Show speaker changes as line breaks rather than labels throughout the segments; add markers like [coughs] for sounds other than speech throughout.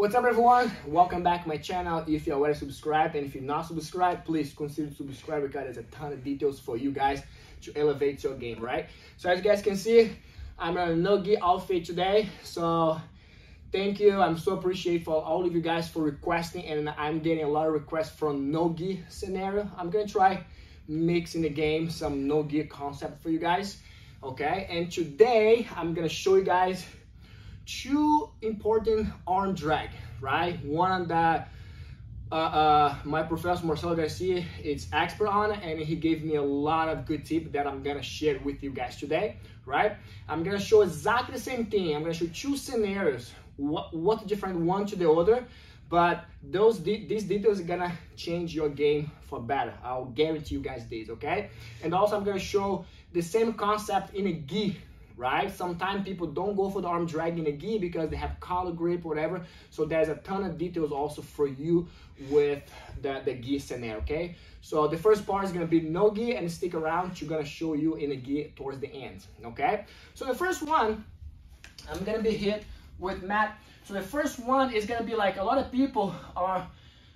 What's up everyone? Welcome back to my channel. If you're already subscribed and if you're not subscribed, please consider subscribing because there's a ton of details for you guys to elevate your game, right? So as you guys can see, I'm in a no-gi outfit today. So thank you. I'm so appreciate for all of you guys for requesting and I'm getting a lot of requests from no-gi scenario. I'm gonna try mixing the game, some no-gi concept for you guys, okay? And today, I'm gonna show you guys two important arm drag, right? One that uh, uh, my professor Marcelo Garcia is expert on and he gave me a lot of good tips that I'm gonna share with you guys today, right? I'm gonna show exactly the same thing. I'm gonna show two scenarios, what, what's different one to the other, but those de these details are gonna change your game for better. I'll guarantee you guys this, okay? And also I'm gonna show the same concept in a gi right? Sometimes people don't go for the arm drag in a gi because they have collar grip whatever. So there's a ton of details also for you with the, the gi scenario, okay? So the first part is gonna be no gi and stick around. She's gonna show you in a gi towards the end, okay? So the first one, I'm gonna be hit with Matt. So the first one is gonna be like a lot of people are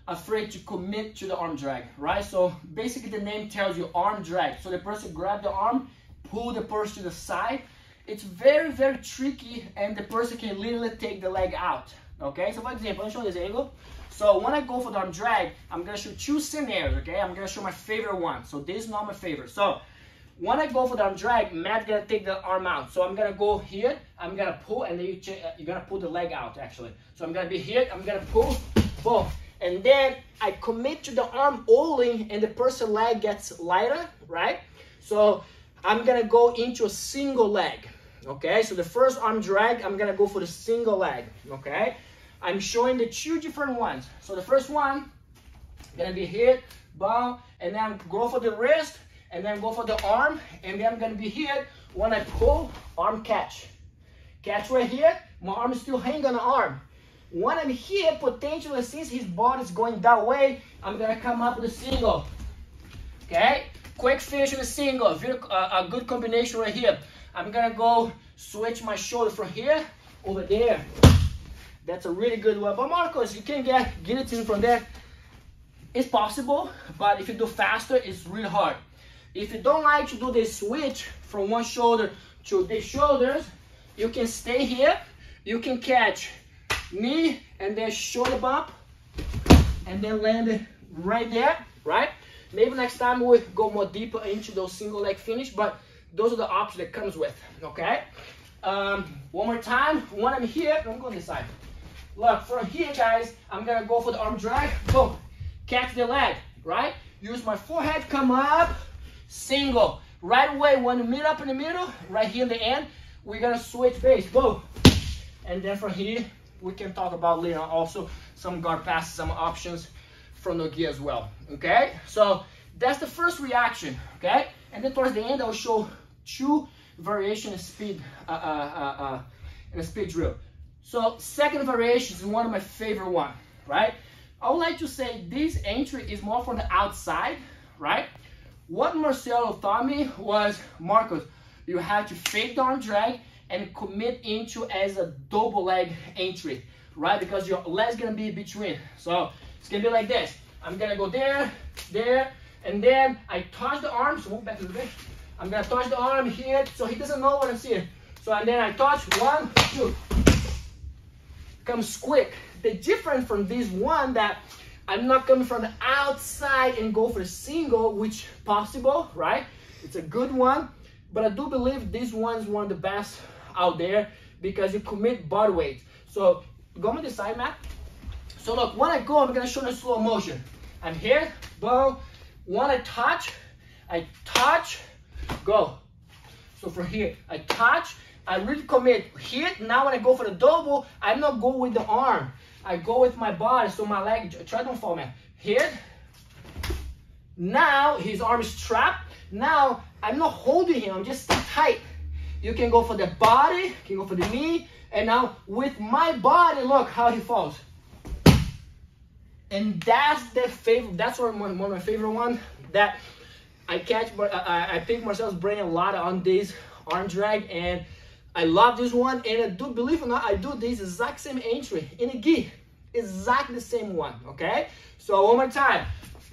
afraid to commit to the arm drag, right? So basically the name tells you arm drag. So the person grab the arm, pull the person to the side, it's very, very tricky and the person can literally take the leg out. Okay, so for example, I'll show this angle. So when I go for the arm drag, I'm gonna show two scenarios, okay? I'm gonna show my favorite one. So this is not my favorite. So when I go for the arm drag, Matt's gonna take the arm out. So I'm gonna go here, I'm gonna pull, and then you uh, you're gonna pull the leg out actually. So I'm gonna be here, I'm gonna pull, boom. And then I commit to the arm only and the person leg gets lighter, right? So I'm gonna go into a single leg okay? So the first arm drag, I'm gonna go for the single leg, okay? I'm showing the two different ones. So the first one, gonna be hit, bow, and then go for the wrist, and then go for the arm, and then I'm gonna be hit when I pull, arm catch. Catch right here, my arm is still hanging on the arm. When I'm here, potentially since his body is going that way, I'm gonna come up with a single. Okay? Quick finish with a single, uh, a good combination right here. I'm gonna go switch my shoulder from here over there. That's a really good one. But Marcos, you can get guillotine from there. It's possible, but if you do faster, it's really hard. If you don't like to do this switch from one shoulder to the shoulders, you can stay here. You can catch knee and then shoulder bump and then land right there, right? Maybe next time we'll go more deeper into those single leg finish, but those are the options that comes with, okay? Um, one more time, when I'm here, I'm going this side. Look, from here, guys, I'm gonna go for the arm drag, boom, catch the leg, right? Use my forehead, come up, single. Right away, when you meet up in the middle, right here in the end, we're gonna switch base, boom. And then from here, we can talk about later on also some guard passes, some options from the gear as well, okay? So that's the first reaction, okay? And then towards the end, I'll show two variation in speed uh, uh, uh, uh, in a speed drill. So second variation is one of my favorite one, right? I would like to say this entry is more from the outside, right? What Marcelo taught me was, Marcos, you have to fake arm drag and commit into as a double leg entry, right? Because your leg's gonna be between. So it's gonna be like this. I'm gonna go there, there, and then I touch the arms, move back a little bit, I'm gonna touch the arm here, so he doesn't know what I'm seeing. So and then I touch one, two. Comes quick. The difference from this one that I'm not coming from the outside and go for a single, which possible, right? It's a good one, but I do believe this one's one of the best out there because you commit body weight. So go on the side, Matt. So look, when I go, I'm gonna show in slow motion. I'm here, boom. When I touch, I touch, go. So from here, I touch, I really commit. Hit, now when I go for the double, I'm not go with the arm. I go with my body, so my leg, try don't fall, man. Hit. Now, his arm is trapped. Now, I'm not holding him, I'm just tight. You can go for the body, you can go for the knee, and now with my body, look how he falls. And that's the favorite, that's one of my favorite one, that I catch, I, I pick Marcel's brain a lot on this arm drag, and I love this one. And I do believe or not, I do this exact same entry in a gi. exactly the same one, okay? So one more time.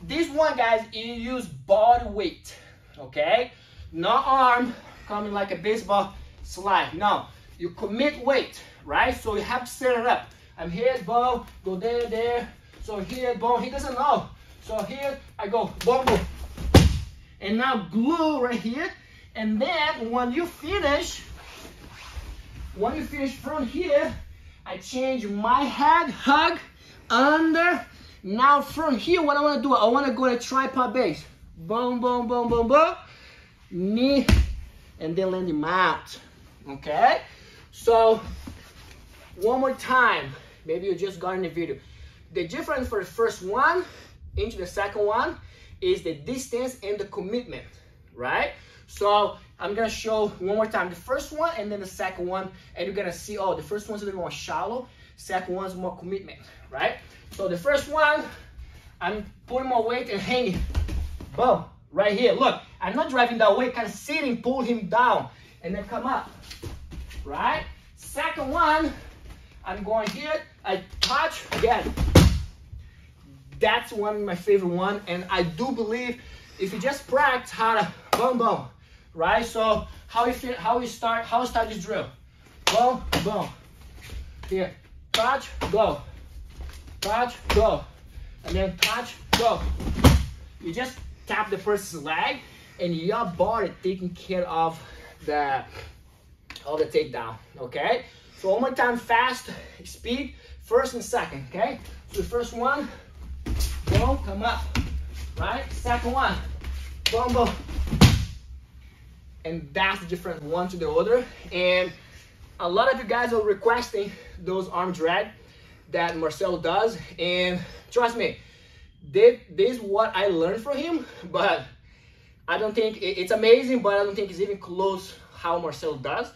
This one, guys, you use body weight, okay? Not arm, coming like a baseball slide. No, you commit weight, right? So you have to set it up. I'm here, boom, go there, there. So here, boom, he doesn't know. So here, I go, boom, boom. And now glue right here. And then when you finish, when you finish from here, I change my head, hug, under. Now from here, what I wanna do, I wanna go to tripod base. Boom, boom, boom, boom, boom. Knee, and then land him out, okay? So, one more time. Maybe you just got in the video. The difference for the first one into the second one is the distance and the commitment, right? So I'm gonna show one more time the first one and then the second one, and you're gonna see, oh, the first one's a little more shallow, second one's more commitment, right? So the first one, I'm putting my weight and hanging, boom, right here. Look, I'm not driving that way, kind of sitting, pull him down, and then come up, right? Second one, I'm going here, I touch, again. That's one of my favorite one, and I do believe if you just practice how to boom, boom, right? So how you feel, how you start, how you start this drill? Boom, boom. Here, touch, go. Touch, go. And then touch, go. You just tap the person's leg and your body taking care of the of the takedown. Okay? So one more time, fast, speed, first and second, okay? So the first one, boom, come up, right? Second one, boom, and that's the difference one to the other. And a lot of you guys are requesting those arm drag that Marcelo does, and trust me, this, is what I learned from him, but I don't think it's amazing, but I don't think it's even close how Marcelo does.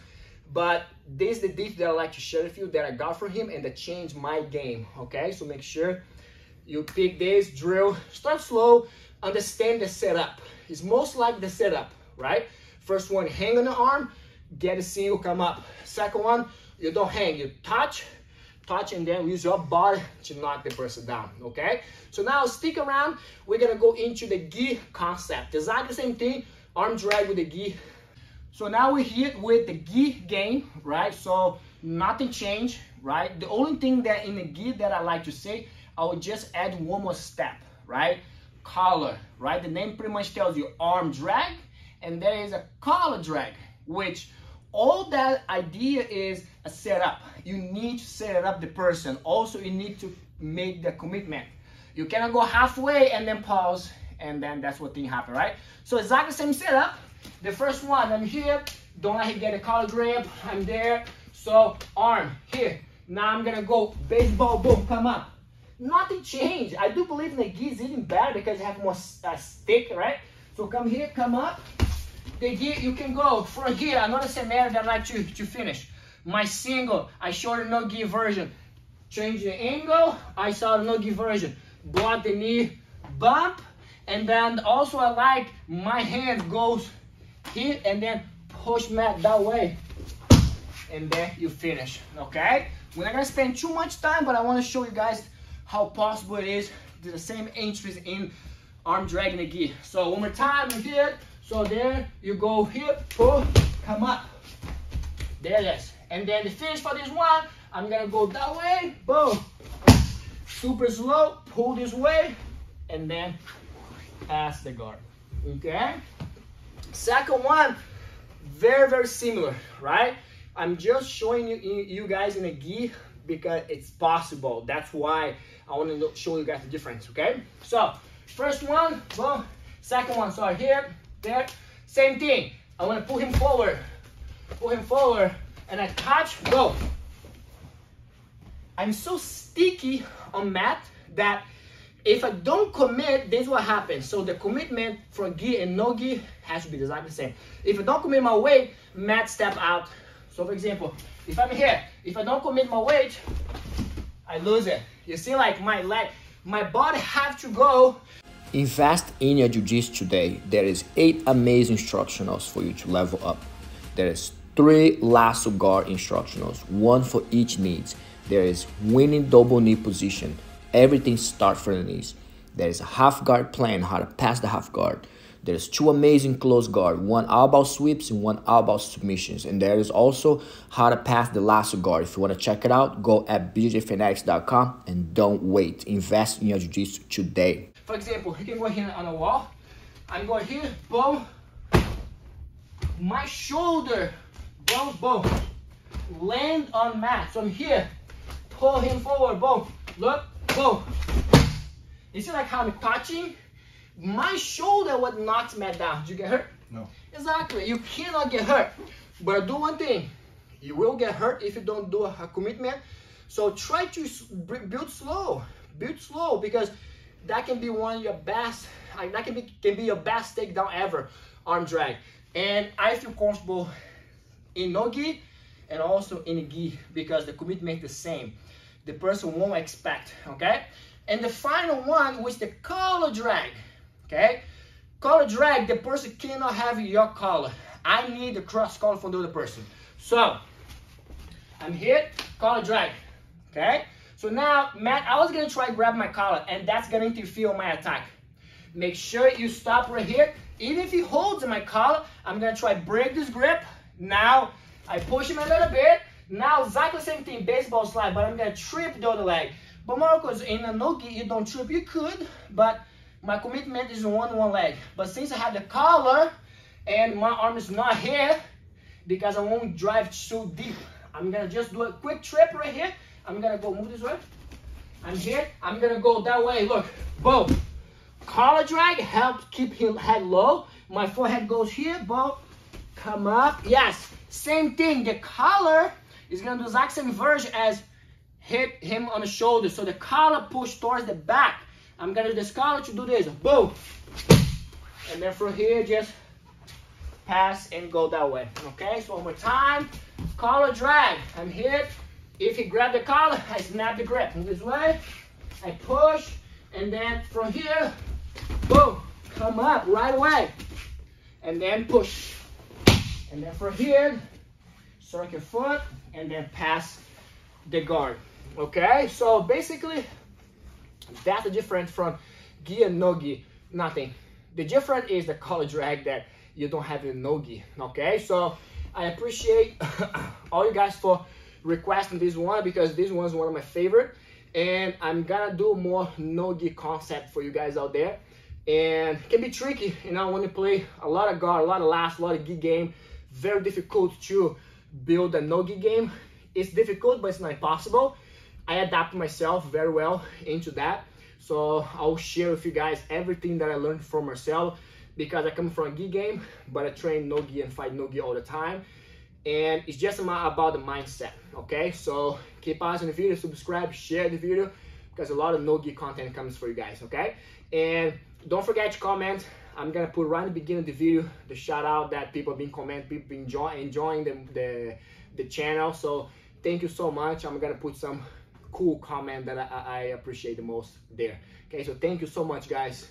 But this is the detail that I like to share with you that I got from him and that changed my game. Okay, so make sure you pick this drill, start slow, understand the setup. It's most like the setup, right? First one, hang on the arm, get a single, come up. Second one, you don't hang, you touch, touch, and then use your body to knock the person down, okay? So now stick around, we're gonna go into the gi concept. Exactly the same thing, arm drag with the gi. So now we're here with the gi game, right? So nothing changed, right? The only thing that in the gi that I like to say, I would just add one more step, right? Collar, right? The name pretty much tells you arm drag, and there is a collar drag, which all that idea is a setup. You need to set up the person. Also, you need to make the commitment. You cannot go halfway and then pause, and then that's what thing happen, right? So exactly the same setup. The first one, I'm here. Don't let him get a collar grip. I'm there. So arm here. Now I'm gonna go baseball, boom, come up. Nothing changed. I do believe the gi is even better because you have more uh, stick, right? So come here, come up the gi, you can go from here, another scenario that I like to, to finish. My single, I showed no gi version. Change the angle, I saw no gi version. Block the knee, bump, and then also I like my hand goes here and then push Matt that way. And then you finish, okay? We're not gonna spend too much time, but I wanna show you guys how possible it is to the same entries in arm dragging gi. So one more time, here, so there you go here, pull, come up. There it is. And then the finish for this one, I'm gonna go that way, boom. Super slow, pull this way, and then pass the guard, okay? Second one, very, very similar, right? I'm just showing you, you guys in a gi because it's possible. That's why I want to show you guys the difference, okay? So, first one, boom. Second one, so here, there. Same thing. I want to pull him forward. Pull him forward. And I touch, go. I'm so sticky on mat that if I don't commit, this is what happens. So the commitment for gi and no gi has to be exactly the same. If I don't commit my weight, Matt step out. So for example, if I'm here, if I don't commit my weight, I lose it. You see like my leg, my body have to go
Invest in your jiu-jitsu today. There is 8 amazing instructionals for you to level up. There is 3 lasso guard instructionals, one for each needs. there is winning double knee position. Everything starts from the knees. There is a half guard plan, how to pass the half guard. There's two amazing close guard, one elbow sweeps and one elbow submissions. And there is also how to pass the lasso guard. If you want to check it out, go at bjjfanatics.com and don't wait. Invest in your jiu-jitsu today.
For example, you can go here on a wall. I'm going here, boom. My shoulder, boom, boom. Land on mat. So I'm here, pull him forward, boom. Look, boom. You see like how I'm touching? My shoulder what knocks me down. Did you get hurt?
No.
Exactly. You cannot get hurt. But do one thing. You will get hurt if you don't do a commitment. So try to build slow. Build slow because that can be one of your best. That can be can be your best takedown ever. Arm drag. And I feel comfortable in no gi and also in gi because the commitment is the same. The person won't expect. Okay. And the final one was the collar drag okay? Collar drag, the person cannot have your collar. I need the cross collar from the other person. So, I'm here, collar drag, okay? So now, Matt, I was gonna try grab my collar and that's gonna interfere with my attack. Make sure you stop right here. Even if he holds my collar, I'm gonna try break this grip. Now, I push him a little bit. Now, exactly the same thing, baseball slide, but I'm gonna trip the other leg. But Marcos, in a no-gi, you don't trip, you could, but my commitment is on one leg. But since I have the collar and my arm is not here, because I won't drive so deep, I'm gonna just do a quick trip right here. I'm gonna go move this way. I'm here, I'm gonna go that way. Look, boom. Collar drag helps keep him head low. My forehead goes here, boom. Come up, yes. Same thing, the collar is gonna do the exact same version as hit him on the shoulder. So the collar push towards the back. I'm gonna use the collar to do this. Boom. And then from here, just pass and go that way. Okay, so one more time. Collar drag. I'm here. If he grab the collar, I snap the grip. Move this way. I push. And then from here, boom. Come up right away. And then push. And then from here, circle foot. And then pass the guard. Okay, so basically, that's different from gi and no gi. Nothing. The difference is the collar drag that you don't have in nogi. Okay, so I appreciate [coughs] all you guys for requesting this one because this one's one of my favorite. And I'm gonna do more nogi concept for you guys out there. And it can be tricky, you know, when you play a lot of guard, a lot of lasso, a lot of gi game. Very difficult to build a nogi game. It's difficult, but it's not impossible. I adapt myself very well into that. So I'll share with you guys everything that I learned from Marcel because I come from a gi game, but I train no gi and fight no gi all the time. And it's just about the mindset, okay? So keep watching the video, subscribe, share the video because a lot of no gi content comes for you guys, okay? And don't forget to comment. I'm gonna put right in the beginning of the video the shout out that people have been commenting, people been enjoy, enjoying the, the, the channel. So thank you so much. I'm gonna put some cool comment that I, I appreciate the most there. Okay, so thank you so much, guys.